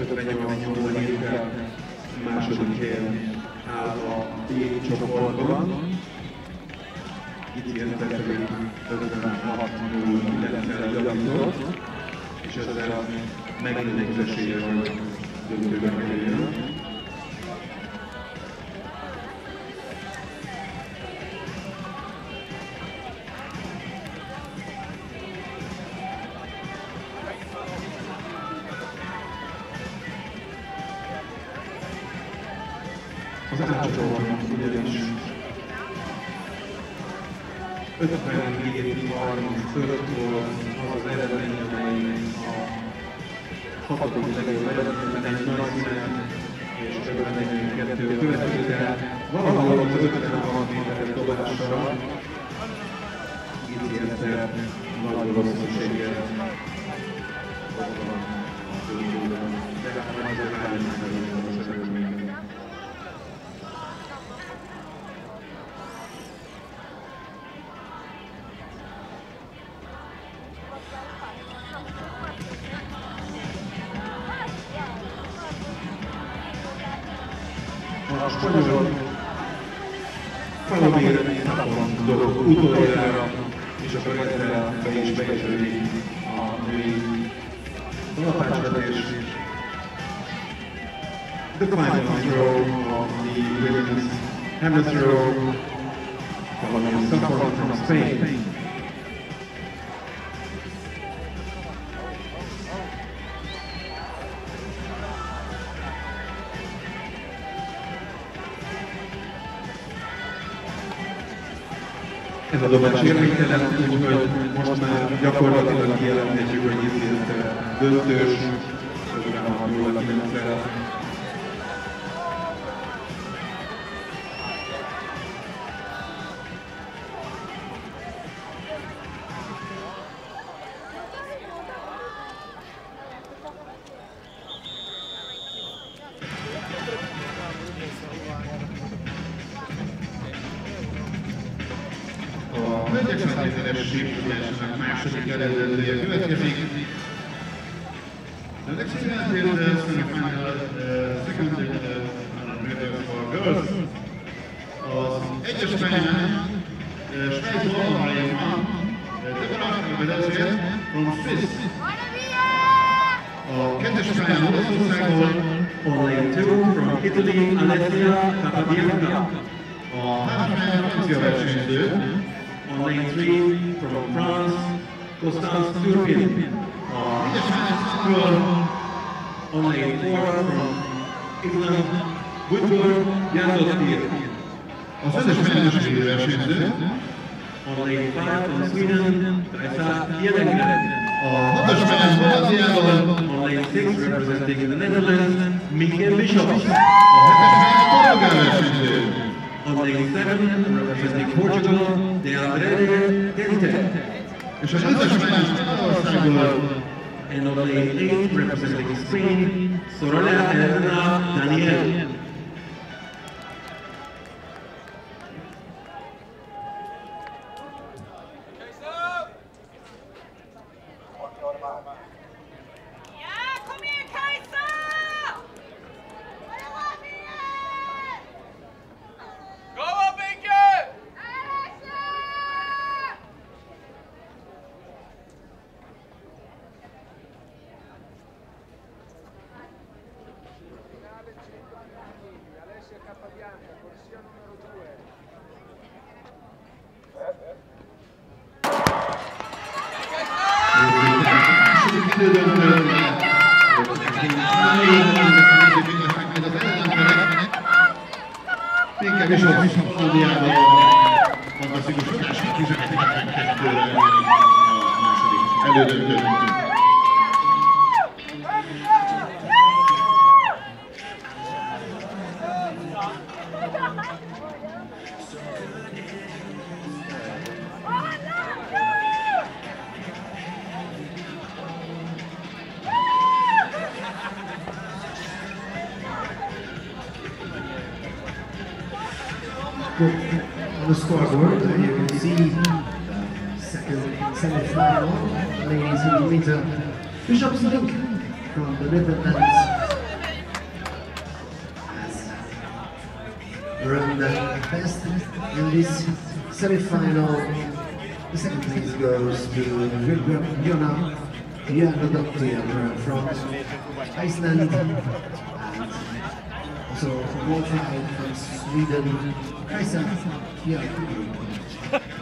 58 évvel második helyen áll a. Itt értették 56 9 javított, és ezzel megint egy esélye van döntőben kerüljön. Az átcsoportnak ugyanis 57 35 volt az az eredmény, amely a hatodik legjobb eredményben egy nagy szünet és 52 a következő, tehát valahol ott az 56 méteres dobásra itt érte nagy valószínűséggel ott van napon dolog utoljára, és be is a női kalapácsvetés. The final throw of the women's throw, following support from Spain. Ez a dobás érvénytelen, úgyhogy most már gyakorlatilag kijelenthetjük, hogy itt döntős, 56 0 A síptudásának második eredetője következik. The next event is the uh, second uh, girls. Az egyes uh, Svájc oldalán van uh, Deborah from Swiss. A kettes fejemen Olaszországból Only two from Italy, Alessia Capabianca. a fejemen francia versenyző. on lane from France, Constance Turpin. Uh, on lane from England, Woodward Yandottir. O sürüşmenin düşüşüyle şimdi. On lane 5 from Sweden, Kaisa Yedengren. O sürüşmenin düşüşüyle On lane 6 representing the Netherlands, Mikkel Bishop. O sürüşmenin düşüşüyle şimdi. Versenyző. Only seven representing Portugal, De André Dente. És And only eight representing Spain, Soraya Elena Daniel. Pinke Bishop Hollandiából fantasztikus tudás, 12-re a második elődöntőt. on the scoreboard. Uh, you can see second semi-final, ladies and gentlemen, we Bishop's Link from the Netherlands. Run the best in this semi-final. The second place goes to Jonna Jonna Dottir from Iceland also qualified from Sweden, Kajsa Kjellberg.